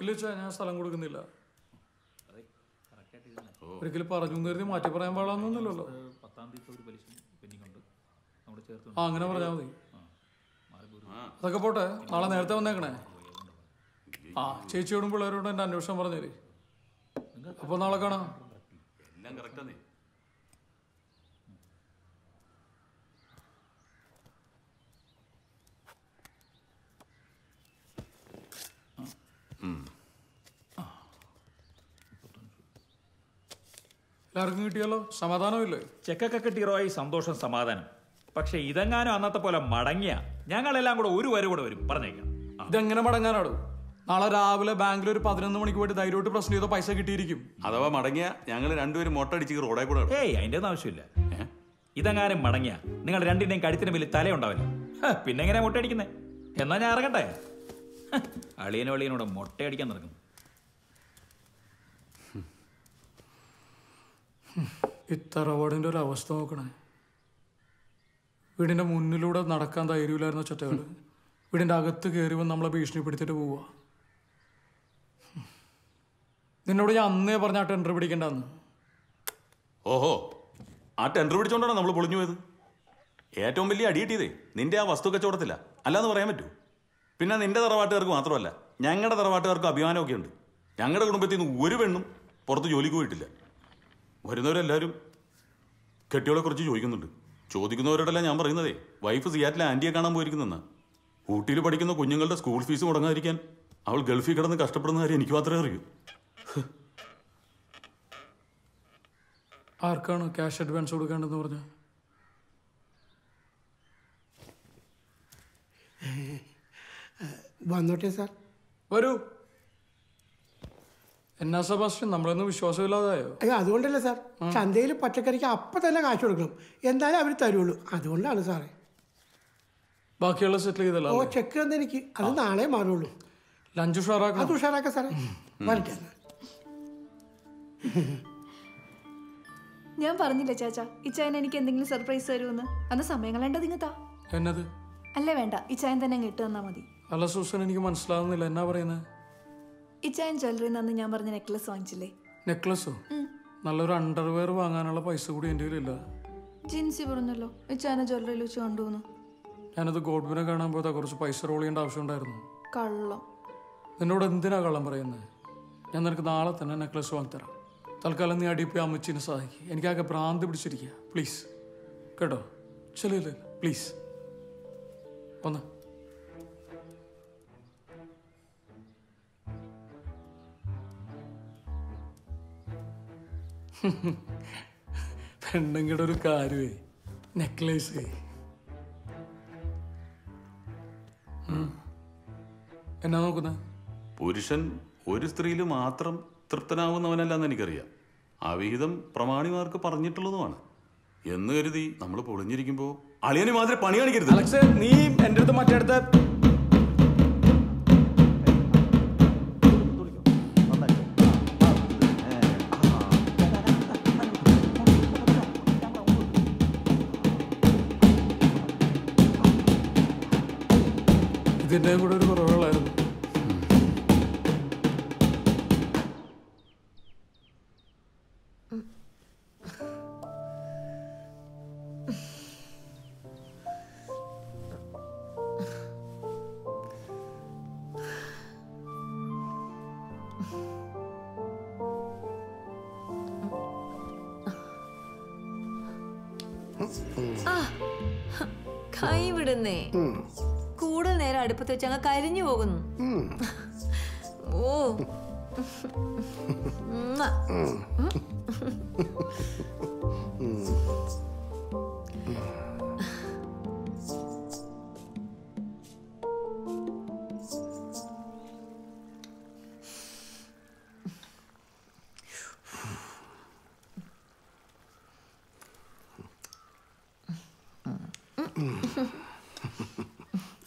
ഇല്ല ചാ ഞാൻ സ്ഥലം കൊടുക്കുന്നില്ല. ഒരിക്കലും പറഞ്ഞു കരുതി മാറ്റി പറയാൻ പാടാന്നൊന്നുമില്ലല്ലോ ആ അങ്ങനെ പറഞ്ഞാൽ മതി. അതൊക്കെ പോട്ടെ നാളെ നേരത്തെ വന്നേക്കണേ. ആ ചേച്ചിയോടും പിള്ളേരോടും എന്റെ അന്വേഷണം പറഞ്ഞേരി. അപ്പോൾ നാളെ കാണാം. എല്ലാം കറക്റ്റാന്നേ എല്ലാവർക്കും കിട്ടിയല്ലോ? സമാധാനമില്ലേ ചെക്കൊക്കെ കിട്ടി റോയ് സന്തോഷം സമാധാനം. പക്ഷെ ഇതെങ്ങാനും അന്നത്തെ പോലെ മടങ്ങിയ. ഞങ്ങളെല്ലാം കൂടെ ഒരു വരെ കൂടെ വരും. പറഞ്ഞേക്കാം. ഇതെങ്ങനെ മടങ്ങാനാടോ? നാളെ രാവിലെ ബാങ്കിൽ ഒരു പതിനൊന്ന് മണിക്ക് പോയിട്ട് ധൈര്യമായിട്ട് പ്രശ്നം ചെയ്തോ? പൈസ കിട്ടിയിരിക്കും. അഥവാ മടങ്ങിയ ഞങ്ങൾ രണ്ടുപേരും മൊട്ടടിച്ച് റോഡേ കൂടെ. ഏയ് അതിന്റെ ഒന്നും ആവശ്യമില്ല ഇതെങ്ങാനും മടങ്ങിയ. നിങ്ങൾ രണ്ടിന്റെയും കഴുത്തിന് വലിയ തലയുണ്ടാവില്ല. പിന്നെ എങ്ങനെയാ മുട്ടയടിക്കുന്നേ? എന്നാ ഞാൻ ഇറങ്ങട്ടെ? അളിയനും അളിയനോട് മുട്ടയടിക്കാൻ നടക്കുന്നു. ഈ ഒരു അവസ്ഥ നോക്കണേ. വീടിന്റെ മുന്നിലൂടെ നടക്കാൻ ധൈര്യമില്ലായിരുന്ന ചട്ടകൾ വീടിന്റെ അകത്ത് കയറി വന്ന് നമ്മളെ ഭീഷണിപ്പെടുത്തിയിട്ട് പോവുക. നിന്നോട് ഞാൻ അന്നേ പറഞ്ഞ ആ ടെൻഡർ പിടിക്കണ്ടെന്ന്. ഓഹോ ആ ടെൻഡർ പിടിച്ചോണ്ടാണ് നമ്മൾ പൊളിഞ്ഞു പോയത്? ഏറ്റവും വലിയ അടി കിട്ടിയതേ നിന്റെ ആ വസ്തു കച്ചവടത്തില്ല അല്ലാന്ന് പറയാൻ പറ്റൂ. പിന്നെ നിന്റെ തറവാട്ടുകാർക്ക് മാത്രമല്ല ഞങ്ങളുടെ തറവാട്ടുകാർക്കും അഭിമാനമൊക്കെ ഉണ്ട് ഞങ്ങളുടെ കുടുംബത്തിൽ നിന്ന് ഒരു പെണ്ണും പുറത്ത് ജോലിക്ക് പോയിട്ടില്ല. വരുന്നവരെല്ലാവരും കെട്ടിയോളെ കുറിച്ച് ചോദിക്കുന്നുണ്ട്. ചോദിക്കുന്നവരോടല്ല ഞാൻ പറയുന്നതേ വൈഫ് സിയാറ്റിലെ ആന്റിയെ കാണാൻ പോയിരിക്കുന്നെന്നാ. ഊട്ടിയിൽ പഠിക്കുന്ന കുഞ്ഞുങ്ങളുടെ സ്കൂൾ ഫീസ് മുടങ്ങാതിരിക്കാൻ അവൾ ഗൾഫിൽ കിടന്ന് കഷ്ടപ്പെടുന്ന കാര്യം എനിക്ക് മാത്രമേ അറിയൂ. ആർക്കാണ് ക്യാഷ് അഡ്വാൻസ് കൊടുക്കേണ്ടതെന്ന് പറഞ്ഞ? വന്നോട്ടെ സാർ. വരൂ. എന്നാ സെബാസ്റ്റ്യൻ? നമ്മളൊന്നും വിശ്വാസമില്ലാതായോ? അയ്യോ അതുകൊണ്ടല്ല സാർ. ചന്തയിൽ പച്ചക്കറിക്ക് അപ്പം തന്നെ കാശ് കൊടുക്കണം. എന്തായാലും അവർ തരുള്ളൂ. അതുകൊണ്ടാണ് സാറേ. ബാക്കിയുള്ള സെറ്റിൽ ചെയ്തല്ലോ ഓ ചെക്ക് തന്നെ എനിക്ക്. അത് നാളെ മാറുള്ളൂ. ലഞ്ച് ഉഷാറാക്കാം. അത് ഉഷാറാക്കാം സാറേ. വരട്ടെ ഞാൻ പറഞ്ഞില്ല ചാച്ച ഇച്ചായൻ എനിക്ക് എന്തെങ്കിലും സർപ്രൈസ് തരുമെന്ന്? അന്ന് സമയം കളയേണ്ടത് ഇങ്ങത്താ. എന്നത്? അല്ലേ വേണ്ട. ഇച്ചായൻ തന്നെ ഇട്ട് തന്നാ മതി. അല്ല സൂസൻ എനിക്ക് മനസ്സിലാവുന്നില്ല. എന്നാ പറയുന്നത് ഇച്ചായൻ ജ്വല്ലറിയിൽ അന്ന് ഞാൻ പറഞ്ഞ നെക്ലസ് വാങ്ങിച്ചില്ലേ? നെക്ലസോ നല്ലൊരു അണ്ടർവെയർ വാങ്ങാനുള്ള പൈസ കൂടി എന്റെ കയ്യിലില്ല. ജിൻസി പറഞ്ഞല്ലോ ഇച്ചായനെ ജ്വല്ലറിയിൽ വെച്ച് കണ്ടുവന്നു ഞാനത് ഗോഡ്ബിനെ കാണാൻ പോയതാ. കുറച്ച് പൈസ റോൾ ചെയ്യേണ്ട ആവശ്യമുണ്ടായിരുന്നു കള്ളം. നിന്നോട് എന്തിനാ കള്ളം പറയുന്നത് ഞാൻ നിനക്ക് നാളെ തന്നെ നെക്ലസ് വാങ്ങിത്തരാം തൽക്കാലം നീ അടിപ്പി അമ്മച്ചിനെ സഹായിക്കും. എനിക്കാകെ ഭ്രാന്തി പിടിച്ചിരിക്കുക പ്ലീസ് കേട്ടോ? ചെല്ലില്ല പ്ലീസ് ഒന്ന് പെണ്ണുങ്ങളുടെ ഒരു കാര്യമേ നെക്ലേസ് എന്നാ നോക്കുന്ന? പുരുഷൻ ഒരു സ്ത്രീയിൽ മാത്രം തൃപ്തനാവുന്നവനല്ലെന്ന് എനിക്കറിയാം. ആ വിഹിതം പ്രമാണിമാർക്ക് പറഞ്ഞിട്ടുള്ളതുമാണ്. എന്ന് കരുതി നമ്മൾ പൊളിഞ്ഞിരിക്കുമ്പോൾ അളിയന് മാത്രമേ പണി കാണിക്കരുത്. അലക്സ് നീ എന്റെ അടുത്ത് മറ്റേ അടുത്ത് കൈ വിടുന്നേ കൂടുതൽ നേരം അടുപ്പത്ത് വെച്ച് അങ്ങ് കരിഞ്ഞു പോകുന്നു. ഓ.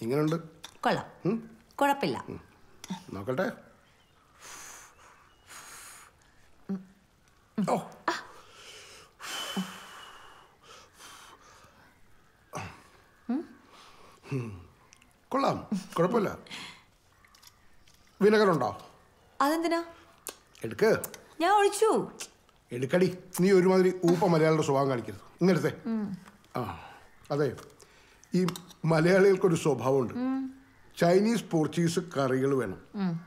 ഇങ്ങനുണ്ട്. കൊള്ളാം. കുഴപ്പമില്ല നോക്കട്ടെ. ഓ. കൊള്ളാം. കുഴപ്പമില്ല വിനകരുണ്ടോ? അതെന്തിനാ? എടുക്ക്. ഞാൻ ഒഴിച്ചു. എടുക്കടി. നീ ഒരുമാതിരി ഊപ്പ മലയാളിയുടെ സ്വഭാവം കാണിക്കരുത്. ഇങ്ങനത്തെ ആ. അതെ. ഈ മലയാളികൾക്കൊരു സ്വഭാവമുണ്ട്. ചൈനീസ് പോർച്ചുഗീസ് കറികൾ വേണം.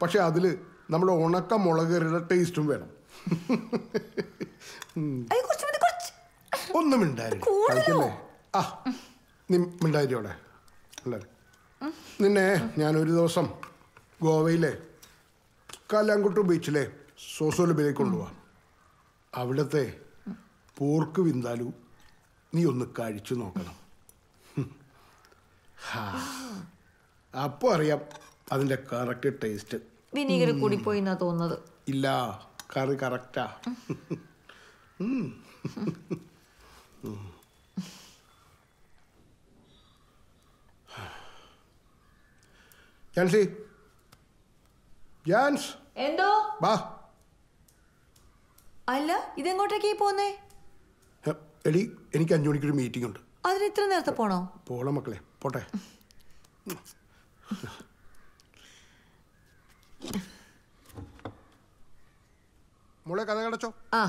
പക്ഷെ അതിൽ നമ്മുടെ ഉണക്ക മുളകറിയുടെ ടേസ്റ്റും വേണം. ഒന്നും മിണ്ടായി ആ നീ മിണ്ടായിരിക്കോടെ അല്ലേ? നിന്നെ ഞാനൊരു ദിവസം ഗോവയിലെ കാലാങ്കുട്ടു ബീച്ചിലെ സോസോലബിലേക്ക് കൊണ്ടുപോവാം. അവിടുത്തെ പോർക്ക് വിന്താലു നീ ഒന്ന് കഴിച്ചു നോക്കണം. അപ്പോൾ അറിയാം അതിന്റെ കറക്റ്റ് ടേസ്റ്റ് വിനീഗർ കൂടി പോയി എന്നാ തോന്നുന്നത്. ഇല്ല കറി കറക്റ്റാ ജാൻസി. ജാൻസ്. എന്തോ? വാ. അല്ല ഇതെങ്ങോട്ടേക്ക് പോന്നേ? എടി എനിക്ക് അഞ്ചു മണിക്കൊരു മീറ്റിംഗ് ഉണ്ട്. അതിന് ഇത്ര നേരത്തെ പോണോ? പോണം മക്കളെ പോട്ടെ. മോളെ കഥ കടച്ചോ? ആ.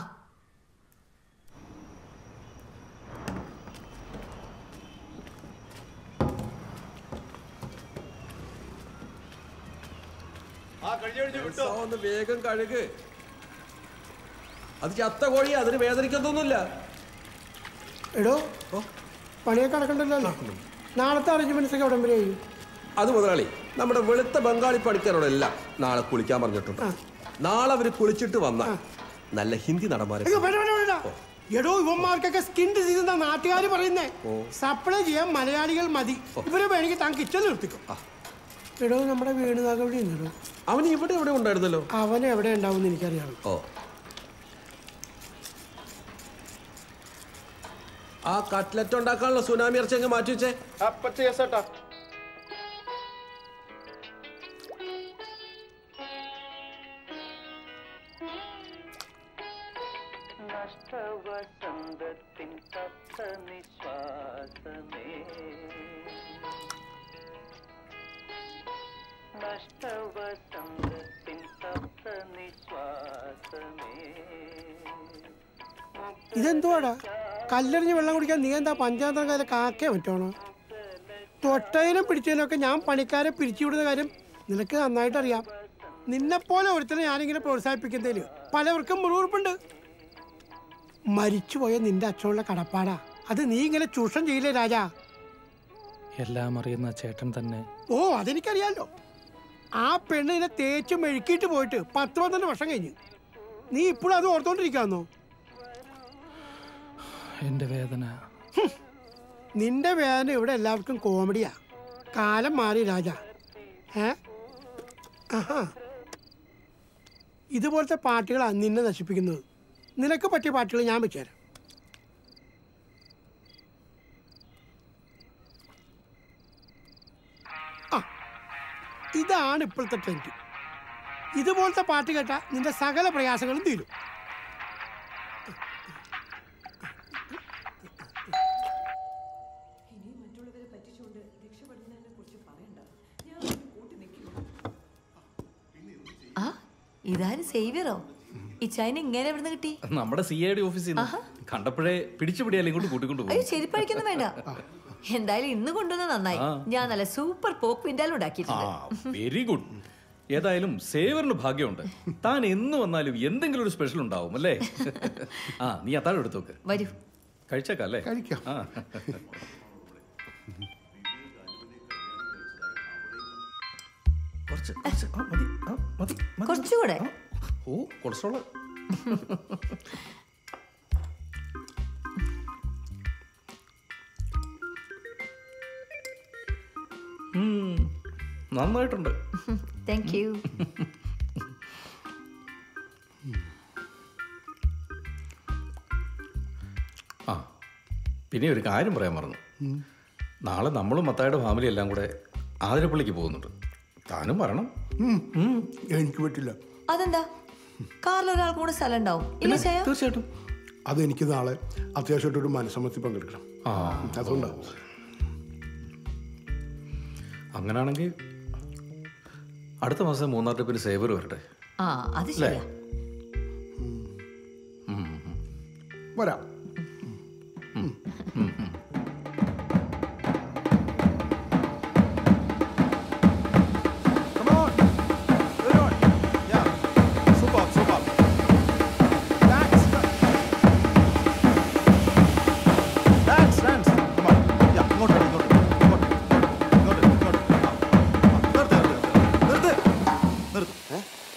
ഒന്ന് വേഗം കഴുക് അത് ചത്ത കോഴി അതിന് വേദനിക്കത്തൊന്നുമില്ല എടോ. പണിയൊക്കെ നടക്കണ്ടല്ലോ. നാളത്തെ അറേഞ്ച്മെന്റ്സ് ഒക്കെ ആയി? അത് മുതലാളി നമ്മുടെ വെളുത്ത ബംഗാളി പണിക്കാരോടെല്ലാം നാളെ കുളിക്കാൻ പറഞ്ഞിട്ടുണ്ട്. നാളെ അവർ കുളിച്ചിട്ട് വന്ന നല്ല ഹിന്ദി നടന്മാരെ എടോ ഇവന്മാർക്കൊക്കെ സ്കിൻ ഡിസീസ് എന്നാ നാട്ടുകാർ പറയുന്നേ. സപ്ലൈ ചെയ്യാൻ മലയാളികൾ മതി. ഇവരെ വേണമെങ്കിൽ താൻ ഇച്ചു നിർത്തിക്കും. എടോ നമ്മുടെ വേണുതാക എവിടെ ഉണ്ടോ അവൻ ഇവിടെ എവിടെ ഉണ്ടായിരുന്നല്ലോ? അവൻ എവിടെ ഉണ്ടാവും എന്ന് എനിക്കറിയാം. ഓ. ആ കട്ട്ലറ്റ് ഉണ്ടാക്കാനുള്ള സുനാമി ഇറച്ചി അങ്ങ് മാറ്റി വെച്ചേ. നഷ്ടവസന്തത്തിൻ തത്ത നിശ്വാസമേ നഷ്ടവസന്തത്തിൻ തത്ത നിശ്വാസമേ ഇതെന്തുവാടാ? കല്ലെറിഞ്ഞ് വെള്ളം കുടിക്കാൻ നീ എന്താ പഞ്ചായത്ത് കാല കാക്കേ പറ്റണോ തൊട്ടതിനും പിടിച്ചതിനൊക്കെ ഞാൻ പണിക്കാരെ പിരിച്ചുവിടുന്ന കാര്യം നിനക്ക് നന്നായിട്ട് അറിയാം. നിന്നെപ്പോലെ ഒരുത്തനെ ഞാനിങ്ങനെ പ്രോത്സാഹിപ്പിക്കുന്നതിൽ പലവർക്കും മുറിവുറുപ്പുണ്ട് മരിച്ചുപോയ നിന്റെ അച്ഛനുള്ള കടപ്പാടാ. അത് നീ ഇങ്ങനെ ചൂഷണം ചെയ്യില്ലേ രാജാ? എല്ലാം അറിയുന്ന ചേട്ടൻ തന്നെ. ഓ അതെനിക്കറിയാലോ. ആ പെണ്ണിനെ തേച്ച് മെഴുക്കിയിട്ട് പോയിട്ട് പത്ത് പന്ത്രണ്ട് വർഷം കഴിഞ്ഞ്. നീ ഇപ്പോഴും അത് ഓർത്തോണ്ടിരിക്കാന്നോ? എന്റെ വേദന. നിന്റെ വേദന ഇവിടെ എല്ലാവർക്കും കോമഡിയാ. കാലം മാറി രാജ. ഇതുപോലത്തെ പാട്ടുകളാണ് നിന്നെ നശിപ്പിക്കുന്നത്. നിനക്ക് പറ്റിയ പാട്ടുകൾ ഞാൻ വെച്ചുതരാം ഇതാണ് ഇപ്പോഴത്തെ ട്രെൻഡ്. ഇതുപോലത്തെ പാട്ട് കേട്ടാൽ നിന്റെ സകല പ്രയാസങ്ങളും തീരും. ഇതാരും സേവിയറോ? ഈ ചൈന ഇങ്ങനെ എവിടെ കിട്ടി? നമ്മുടെ സി ഐ ഡി ഓഫീസിൽ കണ്ടപ്പോഴേ പിടിച്ചുപിടിയാലും ഇങ്ങോട്ട് കൂട്ടിക്കൊണ്ടു അയ്യോ ചെരിപ്പഴിക്കൊന്നും വേണ്ട. എന്തായാലും ഇന്ന് കൊണ്ടുവന്ന നന്നായി. ഞാൻ നല്ല സൂപ്പർ പോക്ക് വിൻഡാലും ആ ഉണ്ടാക്കിയിട്ടുണ്ട് വെരി ഗുഡ് ഏതായാലും സേവറിന് ഭാഗ്യമുണ്ട്. താൻ എന്ന് വന്നാലും എന്തെങ്കിലും ഒരു സ്പെഷ്യൽ ഉണ്ടാവും അല്ലേ? ആ നീ അത്താഴം എടുത്തോക്ക് വരൂ. കഴിച്ചേക്കാം അല്ലേ? കഴിക്കാം. കുറച്ചുകൂടെ. ഓ കൊളസ്ട്രോൾ. നന്നായിട്ടുണ്ട്. താങ്ക് യു ആ പിന്നെ ഒരു കാര്യം പറയാൻ മറന്നു. നാളെ നമ്മളും മത്തായുടെ ഫാമിലി എല്ലാം കൂടെ ആതിരപ്പള്ളിക്ക് പോകുന്നുണ്ട്. താനും വരണം. എനിക്ക് പറ്റില്ല. അതെന്താ? കാറിൽ ഒരാൾ കൂടെ സ്ഥലം ഉണ്ടാവും തീർച്ചയായിട്ടും. അത് എനിക്ക് നാളെ അത്യാവശ്യമായിട്ട് ഒരു മനസ്സമ്മത്തി പങ്കെടുക്കണം. ആ. അതുകൊണ്ടാണ് അങ്ങനാണെങ്കിൽ അടുത്ത മാസം മൂന്നാർ ട്രിപ്പിന് സേവർ വരട്ടെ. ആ അത് ശരിയാ വരാം.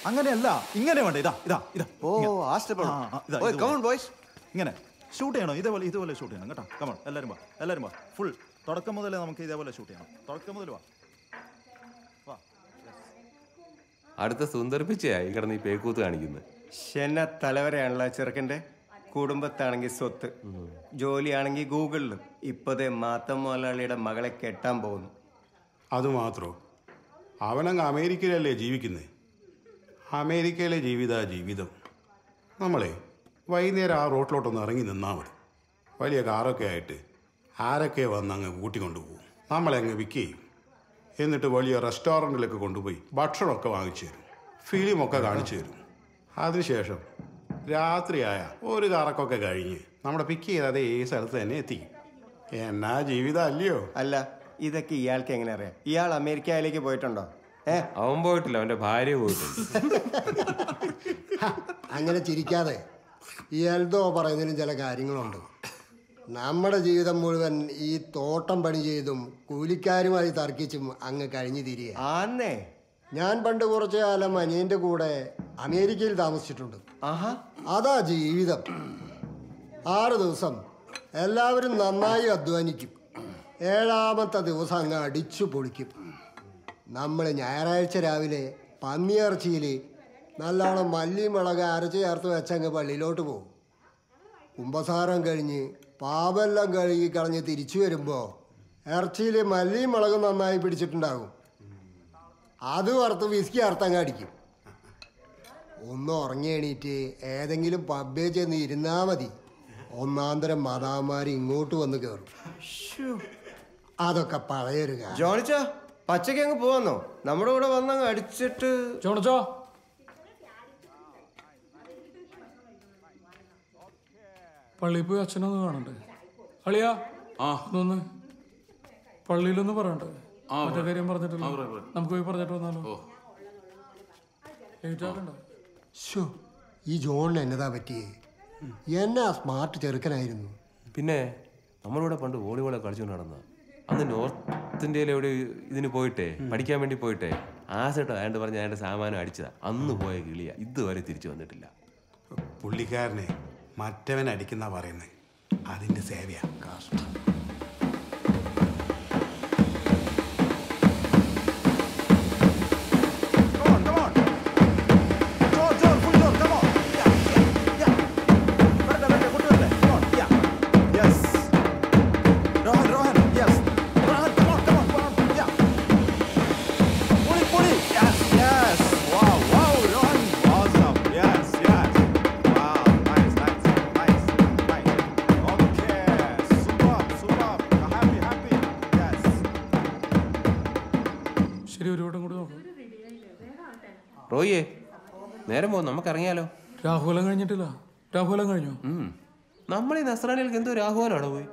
അങ്ങനെയല്ല ഇങ്ങനെ വേണ്ട? ഇതാ ഇതാ ഇതാ ഓ. ആ സ്റ്റെപ്പ് ഓയ് ഇതുപോലെ. കമോൺ ബോയ്സ് ഇങ്ങനെ. ഷൂട്ട് ചെയ്യണോ? ഇതേപോലെ ഇതുപോലെ ഷൂട്ട് ചെയ്യണം കേട്ടോ. കമൺ എല്ലാവരും വാ എല്ലാവരും വാ. ഫുൾ തുടക്കം മുതലേ നമുക്ക് ഇതേപോലെ ഷൂട്ട് ചെയ്യണം. തുടക്കം മുതൽ വാ. വാ. അടുത്ത സുന്ദർപ്പിച്ചയായി കിടന്ന് ഈ പേക്കൂത്ത് കാണിക്കുന്നത് ശന തലവരെയാണല്ലോ ചെറുക്കന്റെ? കുടുംബത്താണെങ്കിൽ സ്വത്ത്. ജോലിയാണെങ്കിൽ ഗൂഗിളിലും. ഇപ്പതേ മാത്തം മുതലാളിയുടെ മകളെ കെട്ടാൻ പോകുന്നു. അതുമാത്രോ അവനങ്ങ് അമേരിക്കയിലല്ലേ ജീവിക്കുന്നത് അമേരിക്കയിലെ ജീവിത ജീവിതം. നമ്മളെ വൈകുന്നേരം ആ റോട്ടിലോട്ടൊന്ന് ഇറങ്ങി നിന്നാൽ മതി. വലിയ കാറൊക്കെ ആയിട്ട് ആരൊക്കെ വന്ന് അങ്ങ് കൂട്ടിക്കൊണ്ടു പോകും നമ്മളെ അങ്ങ് വിൽക്കുകയും എന്നിട്ട് വലിയ റെസ്റ്റോറന്റിലൊക്കെ കൊണ്ടുപോയി ഭക്ഷണമൊക്കെ വാങ്ങിച്ചു തരും. ഫിലിമൊക്കെ കാണിച്ചു തരും. അതിനുശേഷം രാത്രിയായ ഒരു കറക്കൊക്കെ കഴിഞ്ഞ് നമ്മളെ പിക്ക് ചെയ്ത് അതേ സ്ഥലത്ത് തന്നെ എത്തിക്കും. എന്നാ ജീവിതം അല്ലയോ? അല്ല ഇതൊക്കെ ഇയാൾക്ക് എങ്ങനെ അറിയാം? ഇയാൾ അമേരിക്കയിലേക്ക് പോയിട്ടുണ്ടോ? അവൻ പോയിട്ടില്ല അവന്റെ ഭാര്യ പോയിട്ടുണ്ട്. അങ്ങനെ ചിരിക്കാതെ ഈ എൽദോ പറയുന്നതിലും ചില കാര്യങ്ങളുണ്ട്. നമ്മുടെ ജീവിതം മുഴുവൻ ഈ തോട്ടം പണി ചെയ്തും കൂലിക്കാരുമായി തർക്കിച്ചും അങ്ങ് കഴിഞ്ഞു തിരികെ ആന്നേ. ഞാൻ പണ്ട് കുറച്ചു കാലം അനിയന്റെ കൂടെ അമേരിക്കയിൽ താമസിച്ചിട്ടുണ്ട്. ആഹാ. അതാ ജീവിതം. ആറ് ദിവസം എല്ലാവരും നന്നായി അധ്വാനിക്കും. ഏഴാമത്തെ ദിവസം അങ്ങ് അടിച്ചു പൊളിക്കും. നമ്മൾ ഞായറാഴ്ച രാവിലെ പന്നിയിറച്ചിയിൽ നല്ലോണം മല്ലി മുളക് അരച്ച് ചേർത്ത് വെച്ചങ്ങ് പള്ളിയിലോട്ട് പോകും. കുമ്പസാരം കഴിഞ്ഞ് പാപെല്ലാം കഴുകി കളഞ്ഞ് തിരിച്ചു വരുമ്പോൾ ഇറച്ചിയിൽ മല്ലി മുളക് നന്നായി പിടിച്ചിട്ടുണ്ടാകും. അത് വറുത്ത് വിസ്കി അർത്ഥം അടിക്കും. ഒന്ന് ഉറങ്ങി എണീറ്റ് ഏതെങ്കിലും പബ്ബേ ചെന്ന് ഇരുന്നാൽ മതി. ഒന്നാന്തരം മാതാവുമാർ ഇങ്ങോട്ട് വന്ന് കയറും അതൊക്കെ പഴയൊരു കാര്യം. ജോണിച്ച? പച്ചയ്ക്ക് അങ്ങ് പോവാന്നോ? നമ്മുടെ കൂടെ വന്നങ്ങ് അടിച്ചിട്ട് ചോണച്ചോ പള്ളിയിൽ പോയി അച്ഛനൊന്ന് കാണണ്ടേ? അളിയാ ആ. ഒന്ന് പള്ളിയിലൊന്ന് പറയണ്ടേ? മറ്റേ കാര്യം പറഞ്ഞിട്ടില്ല. നമുക്ക് പോയി പറഞ്ഞിട്ട് വന്നാലോ? ഷോ ഈ ജോണിന് എന്നതാ പറ്റിയേ? എന്നാ സ്മാർട്ട് ചെറുക്കനായിരുന്നു? പിന്നെ നമ്മളിവിടെ പണ്ട് വോളിബോളൊക്കെ കളിച്ചുകൊണ്ട് നടന്ന അന്ന് നോർത്ത് ഇന്ത്യയിൽ എവിടെ ഇതിന് പോയിട്ടേ പഠിക്കാൻ വേണ്ടി പോയിട്ടേ ആസട്ടോ അയാണ്ട് പറഞ്ഞ അയാളുടെ സാമാനം അടിച്ചതാ. അന്ന് പോയ കിളിയ ഇതുവരെ തിരിച്ചു വന്നിട്ടില്ല. പുള്ളിക്കാരനെ മറ്റവൻ അടിക്കുന്ന പറയുന്നത് അതിന്റെ സേവയാ. കാഷ്ടം. റോയിയെ നേരം പോകും നമുക്ക് ഇറങ്ങിയാലോ രാഹുലം കഴിഞ്ഞിട്ടില്ല. രാഹുലം കഴിഞ്ഞു. നമ്മൾ ഈ നസ്രാണികൾക്ക് എന്തോ രാഹുവാനാണോ പോയി?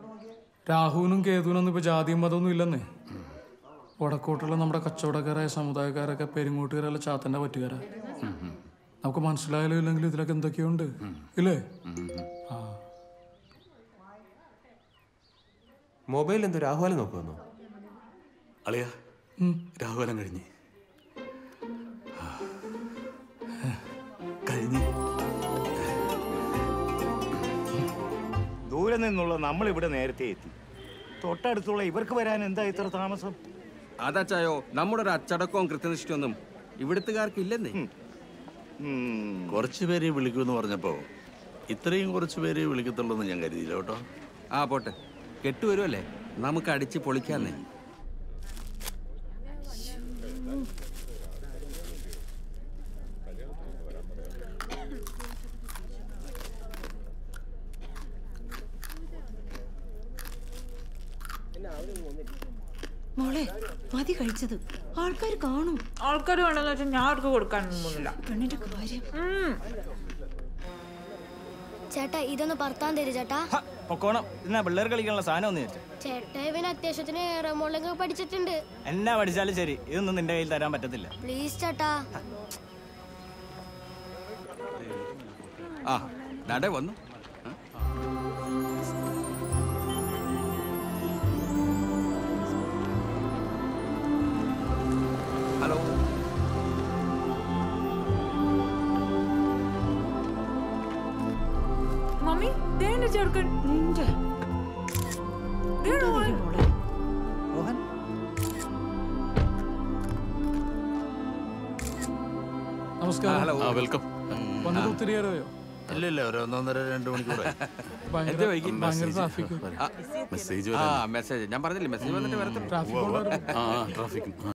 രാഹുവിനും കേതുവിനൊന്നും ഇപ്പൊ ജാതിയും മതമൊന്നും ഇല്ലെന്നേ. വടക്കോട്ടുള്ള നമ്മുടെ കച്ചവടക്കാരായ സമുദായക്കാരൊക്കെ പെരുങ്ങോട്ടുകാരല്ല ചാത്തന്റെ പറ്റുകാരാ. നമുക്ക് മനസ്സിലായാലോ ഇല്ലെങ്കിൽ ഇതിലൊക്കെ എന്തൊക്കെയുണ്ട്? ഇല്ലേ? മൊബൈലിൽ മൊബൈൽ എന്തോ രാഹുലം നോക്കുമെന്നോ അളിയ രാഹുലം കഴിഞ്ഞ്. കഴിഞ്ഞ്. ദൂരെ നിന്നുള്ള നമ്മൾ ഇവിടെ നേരത്തെ എത്തി. തൊട്ടടുത്തുള്ള ഇവർക്ക് വരാൻ എന്താ ഇത്ര താമസം? അതച്ചായോ നമ്മുടെ ഒരു അച്ചടക്കവും കൃത്യനിഷ്ഠയൊന്നും ഇവിടുത്തുകാർക്ക് ഇല്ലെന്നേ കുറച്ചു പേരെ വിളിക്കുമെന്ന് പറഞ്ഞപ്പോ ഇത്രയും കുറച്ചു പേരെ വിളിക്കത്തുള്ളൂ എന്ന് ഞാൻ കരുതിയില്ല കേട്ടോ. ആ പോട്ടെ. കെട്ടുവരുമല്ലേ? നമുക്ക് അടിച്ച് പൊളിക്കാന്നേ മോളെ കഴിച്ചത് ആൾക്കാർ കാണും. ആൾക്കാർ വേണമെന്ന് വെച്ചാൽ ഞാൻ അവർക്ക് കൊടുക്കാനൊന്നും പോകുന്നില്ല പെണ്ണിന്റെ കാര്യം. ചേട്ടാ ഇതൊന്ന് പറത്താൻ തരും ചേട്ടാ. പൊക്കോണം. എന്നാ പിള്ളേർ കളിക്കാനുള്ള സാധനം ഒന്ന് ചേട്ടാ ഇവന് അത്യാവശ്യത്തിന് പഠിച്ചിട്ടുണ്ട്. എന്നാ പഠിച്ചാലും ശരി. ഇതൊന്നും നിന്റെ കയ്യിൽ തരാൻ പറ്റത്തില്ല. പ്ലീസ് ചേട്ടാ. ആ നടേ വന്നു. ചെറുക്കൻ. നിന്റെ. മോഹൻ? നമസ്കാരം. ആ വെൽക്കം. വന്നിട്ട് ഒത്തിരി നേരമായോ ഇല്ല ഇല്ല ഒരു ഒന്നൊന്നര രണ്ട് മണിക്കൂർ മെസ്സേജ് ആ മെസ്സേജ് ഞാൻ പറഞ്ഞില്ലേ മെസ്സേജ് വന്നിട്ട് വരത്തില്ല. ട്രാഫിക് ആ ട്രാഫിക്